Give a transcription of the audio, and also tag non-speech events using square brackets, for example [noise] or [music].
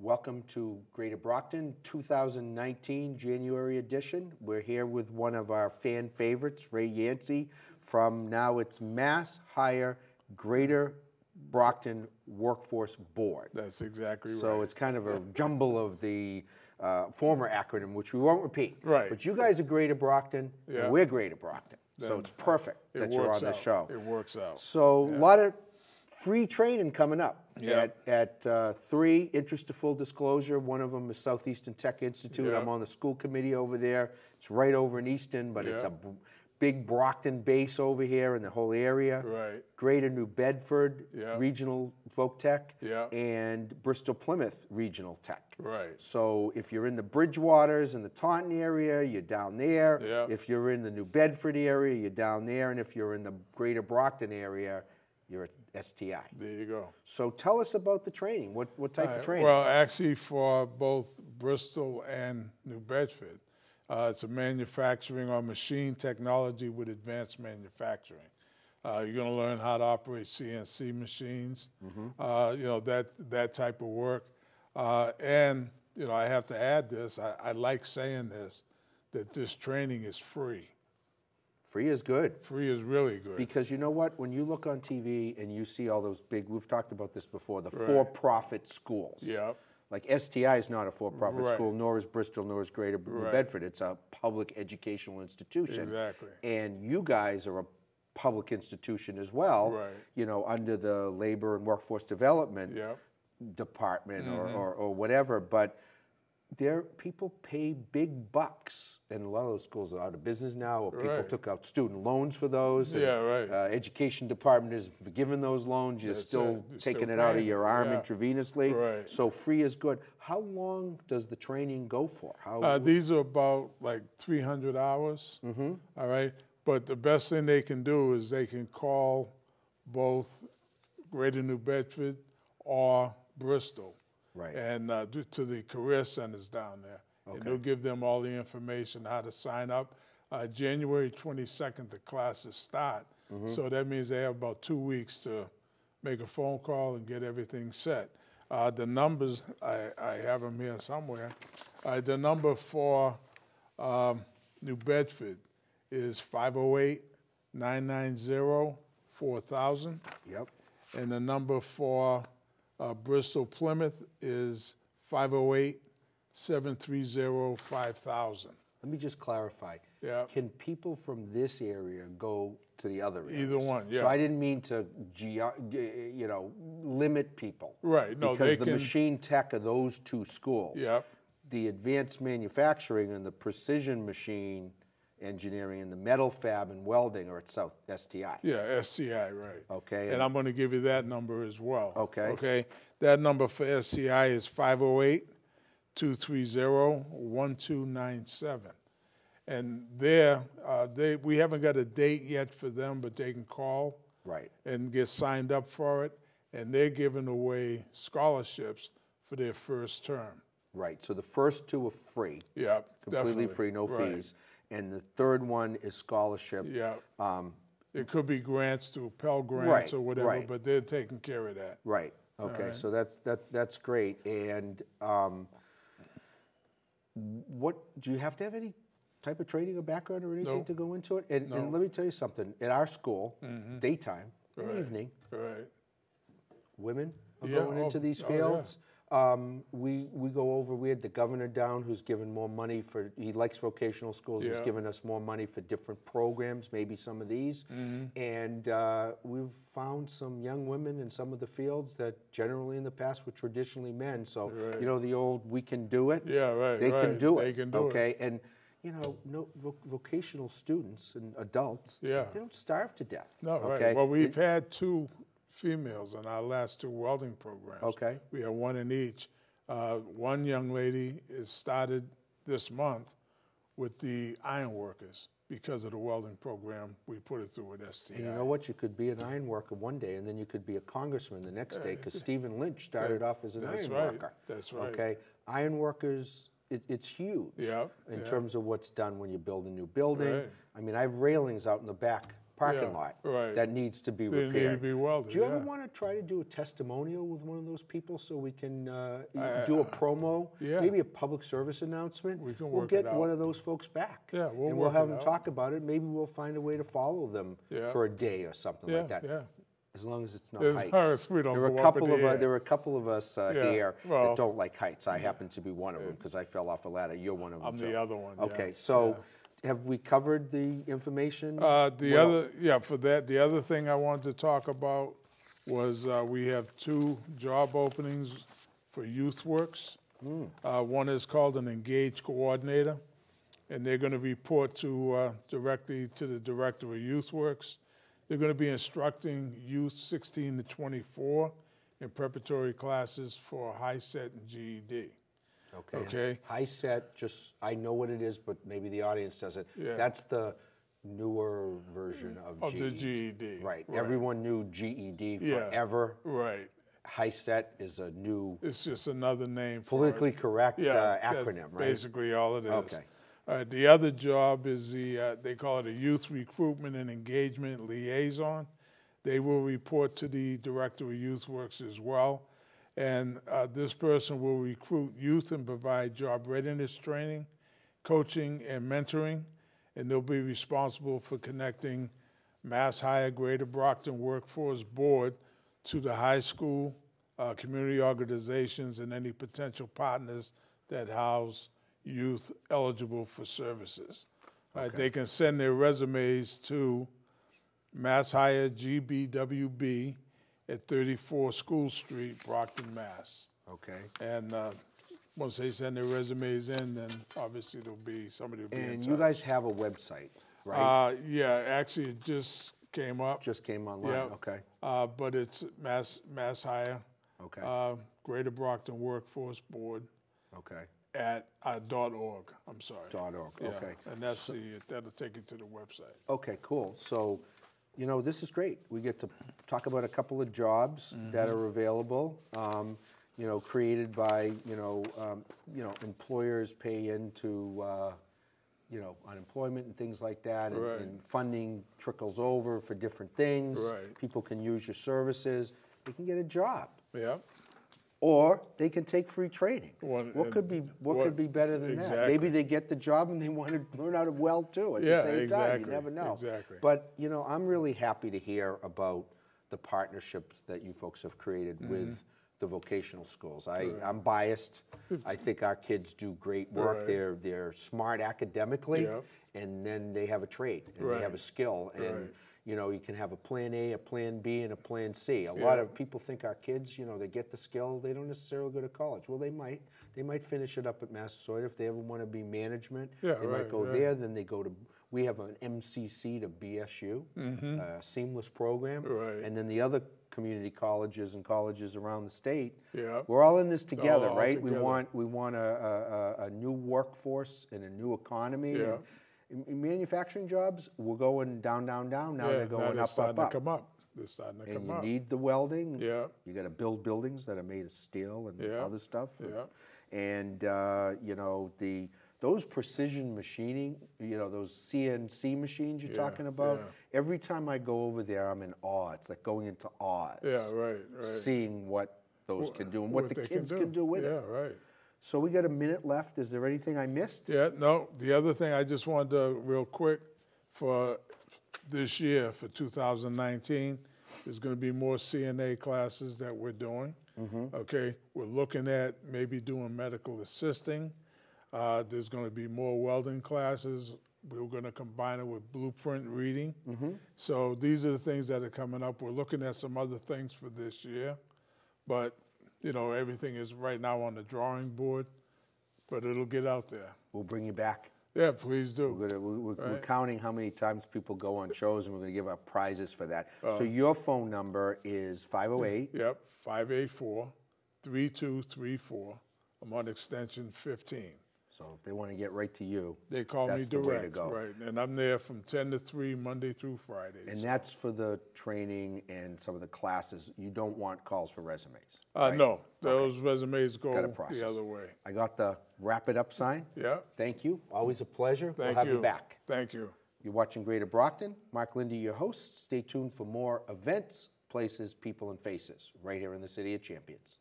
Welcome to Greater Brockton 2019 January edition. We're here with one of our fan favorites, Ray Yancey, from now it's Mass Hire Greater Brockton Workforce Board. That's exactly right. So it's kind of a [laughs] jumble of the uh, former acronym, which we won't repeat. Right. But you guys are Greater Brockton, Yeah. we're Greater Brockton. so it's perfect it that you're on the show. It works out. So a lot of free training coming up Yeah. at, at uh, three. Interest to full disclosure. One of them is Southeastern Tech Institute. Yeah. I'm on the school committee over there. It's right over in Easton, but it's Yeah. a b- big Brockton base over here in the whole area. Right. Greater New Bedford. Regional Voc Tech. And Bristol Plymouth Regional Tech. Right. So if you're in the Bridgewaters and the Taunton area, you're down there. If you're in the New Bedford area, you're down there. And if you're in the Greater Brockton area, you're at STI. There you go. So tell us about the training. What, what type of training? Well, actually, for both Bristol and New Bedford, uh, it's a manufacturing or machine technology with advanced manufacturing. Uh, you're going to learn how to operate CNC machines, Mm-hmm. uh, you know that that type of work. Uh, and you know, I have to add this. I, I like saying this that this training is free. Free is good. Free is really good. Because you know what? When you look on TV and you see all those big, we've talked about this before, the Right. for-profit schools. Yeah. Like STI is not a for-profit Right. school, nor is Bristol, nor is Greater New Right. Bedford. It's a public educational institution. Exactly. And you guys are a public institution as well. Right. You know, under the Labor and Workforce Development Yep. Department or, Mm-hmm. or, or whatever. But there, people pay big bucks, and a lot of those schools are out of business now, or people Right. took out student loans for those. and, Yeah, right. Uh, education department is forgiving those loans. You're That's still it. You're taking still it out of your arm yeah. intravenously. Right. So free is good. How long does the training go for? How? Uh, these are about like 300 hours. Mm-hmm. all right. But the best thing they can do is they can call both Greater New Bedford or Bristol. Right. And uh, to- the career centers down there. And they'll give them all the information how to sign up. Uh, January 22nd, the classes start. Mm-hmm. So that means they have about two weeks to make a phone call and get everything set. Uh, the numbers, I, I have them here somewhere. Uh, the number for um, New Bedford is 508 990 4000. Yep. And the number for uh, Bristol Plymouth is 508 730 5000. Let me just clarify. Yeah. Can people from this area go to the other areas? Either one, yeah. So. I didn't mean to, ge- you know, limit people. Right, no, because they the can- machine tech of those two schools. Yep. The advanced manufacturing and the precision machine engineering and the metal fab and welding are at South STI. Yeah, STI, right. Okay, And, and- I'm going to give you that number as well. Okay. Okay. That number for STI is 508 230 1297. And there, uh, they, we haven't got a date yet for them, but they can call Right. and get signed up for it. And they're giving away scholarships for their first term. Right. So the first two are free. Yep, Completely definitely. free, no Right. fees. And the third one is scholarship. Yeah. Um, It could be grants through Pell Grants Right, or whatever, right. but they're taking care of that. Right. Okay. So that's that that's great. And um, what do you have to have any type of training or background or anything No. to go into it? And, and No. Let me tell you something. At our school, daytime Right. evening, Right. women are Yeah, going oh, into these oh, yeah. Um, we we go over. We had the governor down, who's given more money for. He likes vocational schools. He's given us more money for different programs, maybe some of these. Mm-hmm. And uh, we've found some young women in some of the fields that generally in the past were traditionally men. So Right. you know the old "we can do it." Yeah, right, They can right. do it. They can do it. okay, and you know, no vo- vocational students and adults. Yeah. They don't starve to death. No, okay? right. Well, we've had two females in our last two welding programs. Okay. We have one in each. Uh, one young lady is started this month with the iron workers because of the welding program we put it through with STI. And you know what? You could be an iron worker one day, and then you could be a congressman the next day, because Stephen Lynch started off as an that's iron right. worker. That's right. Okay, iron workers, it, it's huge. Yep, In yeah. terms of what's done when you build a new building. Right. I mean, I have railings out in the back parking Yeah, lot right. that needs to be They need to repaired. be welded, Do you ever want to try to do a testimonial with one of those people so we can uh, do a promo? yeah. Maybe a public service announcement? We can We'll get one of those folks back. Yeah, we'll And we'll have them out. talk about it. Maybe we'll find a way to follow them Yeah. for a day or something Yeah, like that. yeah. As long as it's not As heights. as we don't there are a couple of uh, there are a couple of us uh, Yeah, here well- that don't like heights. I happen to be one of them because I fell off a ladder. You're one of them. I'm the other one, yeah, Okay, so have we covered the information? Uh, the What other, else? yeah, for that, the other thing I wanted to talk about was uh, we have two job openings for Youth Works. Hmm. Uh, one is called an Engage Coordinator, and they're going to report to uh, directly to the Director of Youth Works. They're going to be instructing youth 16 to 24 in preparatory classes for HiSET and GED. Okay. Okay. HiSET, just, I know what it is, but maybe the audience doesn't. Yeah. That's the newer version of Of the GED. GED, Right. right. Everyone knew GED forever. Yeah. Right. HiSET is a new, It's just another name politically correct uh, Yeah, that's acronym, right? Basically, all it is. Okay. All right, the other job is the, uh, they call it a youth recruitment and engagement liaison. They will report to the director of youth works as well. And uh, this person will recruit youth and provide job readiness training, coaching, and mentoring. And they'll be responsible for connecting MassHire Greater Brockton Workforce Board to the high school, uh, community organizations, and any potential partners that house youth eligible for services. All right, they can send their resumes to MassHire GBWB at 34 School Street, Brockton, Mass. Okay. And uh, once they send their resumes in, then obviously there'll be somebody will be in And touch. you guys have a website, right? Uh, yeah, actually, it just came up. Just came online, yeah. okay. Uh, but it's Mass MassHire, Okay, uh, Greater Brockton Workforce Board okay. at uh, dot org. I'm sorry. Dot org, Yeah, okay. And that's the that'll take you to the website. Okay, cool. So, you know, this is great. We get to talk about a couple of jobs that are available, um, you know, created by, you know, um, you know, employers pay into, uh, you know, unemployment and things like that, and, Right. and funding trickles over for different things. Right. People can use your services. They can get a job, Yeah. Or they can take free training. One- what could be what, what- could be better than that? Maybe they get the job and they [laughs] want to learn how to weld too at Yeah, the same time. You never know. exactly. But you know, I'm really happy to hear about the partnerships that you folks have created Mm-hmm. with the vocational schools. I, I'm biased. I think our kids do great work. Right. They're they're smart academically, Yep. and then they have a trade and they have a skill. And Right. You know, you can have a plan A, a plan B, and a plan C. A lot of people think our kids, you know, they get the skill, they don't necessarily go to college. Well, they might. They might finish it up at Massasoit if they ever want to be management. Yeah, they might go right. there. Then they go to. We have an MCC to BSU, a seamless program, Mm-hmm. Right. and then the other community colleges and colleges around the state. Yeah. We're all in this together, all right? We together. want we want a, a, a, a new workforce and a new economy. Yeah. And in- in manufacturing jobs, we're going down, down, down. Now yeah. they're going now they're up, starting up, up. to come up. They're starting to And come you up. need the welding. Yeah. You got to build buildings that are made of steel and Yeah. other stuff. Yeah. And uh, you know the those precision machining, you know those CNC machines you're Yeah, talking about. yeah. Every time I go over there, I'm in awe. It's like going into Oz. Yeah, right, right. Seeing what those can do and what, the kids can do, with yeah, it. right. So we got a minute left. Is there anything I missed? Yeah, no, the other thing I just wanted to, real quick, for this year, for 2019, there's going to be more CNA classes that we're doing. Okay, we're looking at maybe doing medical assisting. Uh, there's going to be more welding classes. We're going to combine it with blueprint reading. So these are the things that are coming up. We're looking at some other things for this year, but you know everything is right now on the drawing board, but it'll get out there. We'll bring you back. Yeah, please do. We're, gonna, we- we're, we're counting how many times people go on shows, and we're going to give out prizes for that. Uh. so your phone number is 508. Yep, 584 3234. I'm on extension 15. So if they want to get right to you, They call me that's the way to direct, go. right? And I'm there from 10 to 3, Monday through Fridays. And that's for the training and some of the classes. You don't want calls for resumes. uh, no, those resumes go Got a process. the other way. I got the wrap it up sign. Yeah, Thank you. Always a pleasure. thank we'll have you. you back. Thank you. You're watching Greater Brockton. Mark Linde, your host. Stay tuned for more events, places, people, and faces right here in the City of Champions.